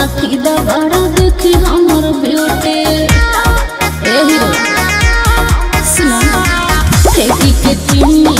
राखी दबाड़ा देखी हमर ब्यूटी। एही सुना। ठेकी के चिन्नी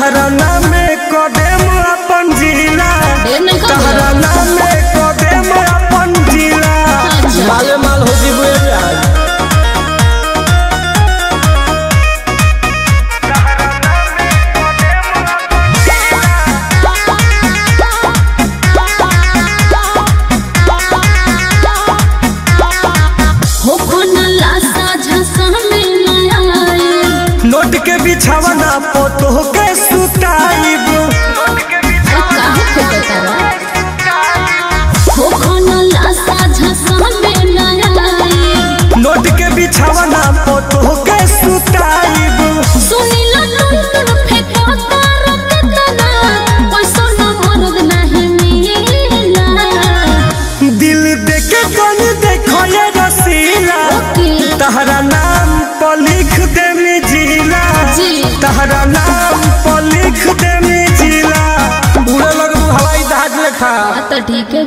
हता तहरा नाम कदम अपन जिला तहरा नाम कदम अपन जिला अच्छा। माले माल हो जी बुए हो में नोट के बिछावना पोतो के पर लिख दे जिला तहरा नाम पर लिख दे जिला उड़े लगू हवाई जहाज़ लेखा। तो ठीक है।